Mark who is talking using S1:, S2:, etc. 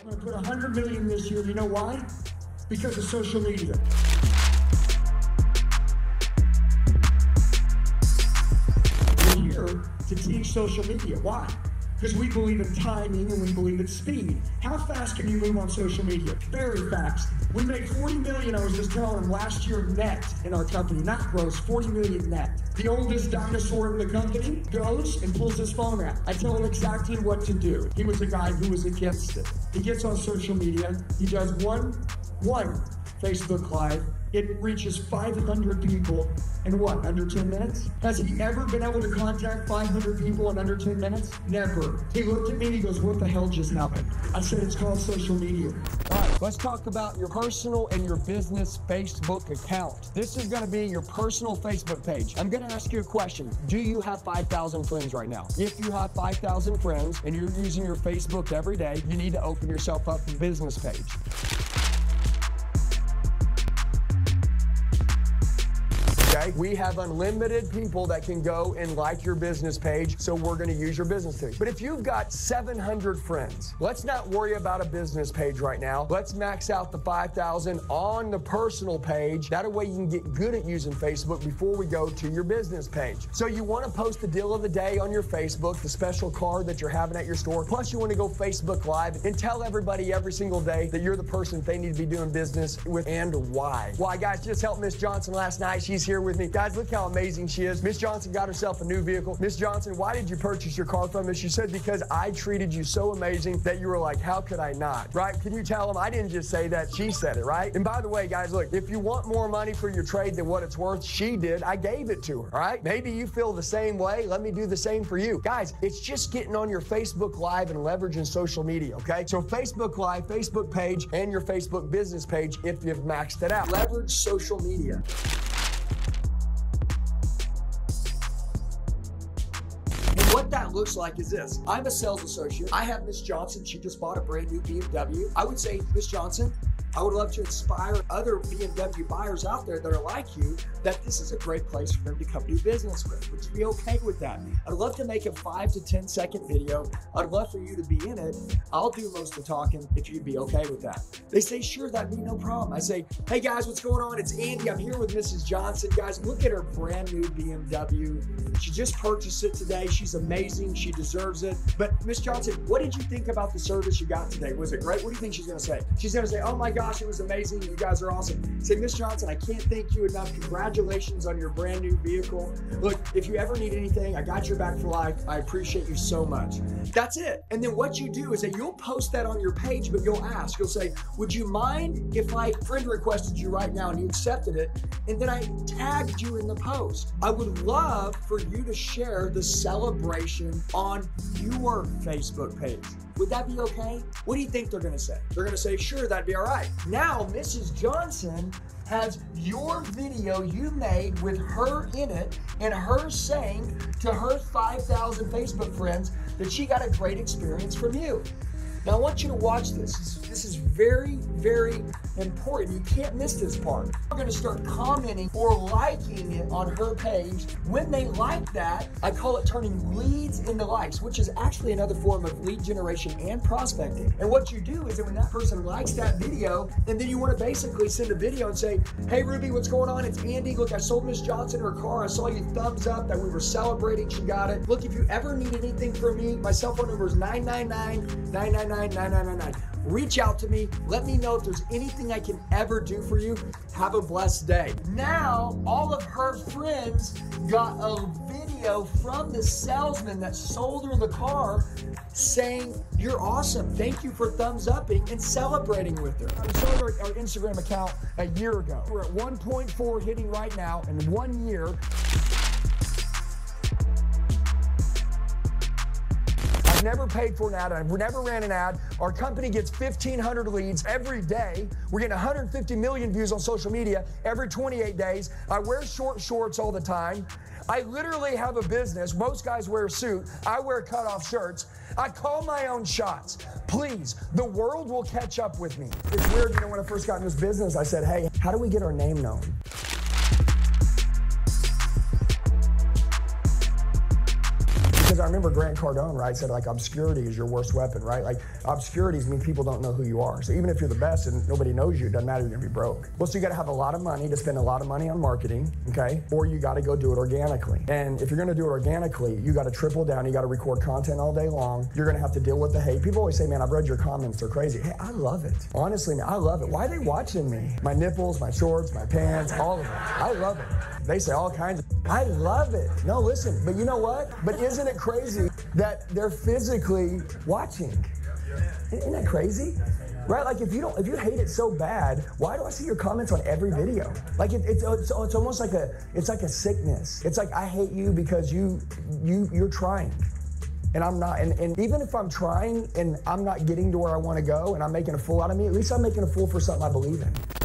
S1: I'm going to put 100 million this year. You know why? Because of social media. We're here to teach social media. Why? Because we believe in timing and we believe in speed. How fast can you move on social media? Very fast. We made 40 million, I was just telling them, last year net in our company, not gross, 40 million net. The oldest dinosaur in the company goes and pulls his phone out. I tell him exactly what to do. He was a guy who was against it. He gets on social media, he does one, one Facebook Live, it reaches 500 people in what, under 10 minutes? Has he ever been able to contact 500 people in under 10 minutes? Never. He looked at me and he goes, What the hell just happened? I said, It's called social media.
S2: All right, let's talk about your personal and your business Facebook account. This is going to be your personal Facebook page. I'm going to ask you a question. Do you have 5,000 friends right now? If you have 5,000 friends and you're using your Facebook every day, you need to open yourself up a business page. Okay, we have unlimited people that can go and like your business page, so we're going to use your business page. But if you've got 700 friends, let's not worry about a business page right now. Let's max out the 5,000 on the personal page. That way you can get good at using Facebook before we go to your business page. So you want to post the deal of the day on your Facebook, the special card that you're having at your store. Plus you want to go Facebook Live and tell everybody every single day that you're the person they need to be doing business with and why. Why, guys, just helped Miss Johnson last night. She's here with me. Guys, look how amazing she is. Miss Johnson got herself a new vehicle. Miss Johnson, why did you purchase your car from us? She said, because I treated you so amazing that you were like, how could I not? Right? Can you tell them I didn't just say that? She said it, right? And by the way, guys, look, if you want more money for your trade than what it's worth, she did. I gave it to her, right? Maybe you feel the same way. Let me do the same for you. Guys, it's just getting on your Facebook Live and leveraging social media, okay? So Facebook Live, Facebook page, and your Facebook business page if you've maxed it out. Leverage social media. What that looks like is this. I'm a sales associate. I have Miss Johnson. She just bought a brand new BMW. I would say, Miss Johnson, I would love to inspire other BMW buyers out there that are like you that this is a great place for them to come do business with. Would you be okay with that? I'd love to make a five to 10 second video. I'd love for you to be in it. I'll do most of the talking if you'd be okay with that. They say, sure, that'd be no problem. I say, hey guys, what's going on? It's Andy. I'm here with Mrs. Johnson. Guys, look at her brand new BMW. She just purchased it today. She's amazing. She deserves it. But Miss Johnson, what did you think about the service you got today? Was it great? What do you think she's going to say? She's going to say, oh my gosh, it was amazing. You guys are awesome. Say, Miss Johnson, I can't thank you enough. Congratulations on your brand new vehicle. Look, if you ever need anything, I got your back for life. I appreciate you so much. That's it. And then what you do is that you'll post that on your page, but you'll ask, you'll say, would you mind if I friend requested you right now and you accepted it? And then I tagged you in the post. I would love for you to share the celebration on your Facebook page. Would that be okay? What do you think they're to say? They're to say, sure, that'd be all right. Now, Mrs. Johnson has your video you made with her in it and her saying to her 5,000 Facebook friends that she got a great experience from you. Now, I want you to watch this. This is very, very important. You can't miss this part. We're going to start commenting or liking it on her page. When they like that, I call it turning leads into likes, which is actually another form of lead generation and prospecting. And what you do is that when that person likes that video, and then you want to basically send a video and say, Hey, Ruby, what's going on? It's Andy. Look, I sold Miss Johnson her car. I saw you thumbs up that we were celebrating. She got it. Look, if you ever need anything from me, my cell phone number is 999 999 9999. Reach out to me. Let me know if there's anything I can ever do for you. Have a blessed day. Now, all of her friends got a video from the salesman that sold her the car saying, You're awesome. Thank you for thumbs upping and celebrating with her. I started our, our Instagram account a year ago. We're at 1.4 hitting right now in one year. Never paid for an ad. I've never ran an ad. Our company gets 1,500 leads every day. We're getting 150 million views on social media every 28 days. I wear short shorts all the time. I literally have a business. Most guys wear a suit. I wear cut-off shirts. I call my own shots. Please, the world will catch up with me. It's weird, you know, when I first got in this business, I said, hey, how do we get our name known?
S1: Remember Grant Cardone, right, said like obscurity is your worst weapon, right? Like obscurities mean people don't know who you are. So even if you're the best and nobody knows you, it doesn't matter, you're gonna be broke. Well, so you gotta have a lot of money to spend a lot of money on marketing, okay? Or you gotta go do it organically. And if you're gonna do it organically, you gotta triple down, you gotta record content all day long. You're gonna have to deal with the hate. People always say, man, I've read your comments, they're crazy. Hey, I love it. Honestly, man, I love it. Why are they watching me? My nipples, my shorts, my pants, all of it. I love it. They say all kinds of I love it. No, listen, but you know what? But isn't it crazy that they're physically watching? Isn't that crazy? Right? Like if you don't, if you hate it so bad, why do I see your comments on every video? Like it, it's, it's it's almost like a it's like a sickness. It's like I hate you because you you you're trying. And I'm not, and, and even if I'm trying and I'm not getting to where I want to go and I'm making a fool out of me, at least I'm making a fool for something I believe in.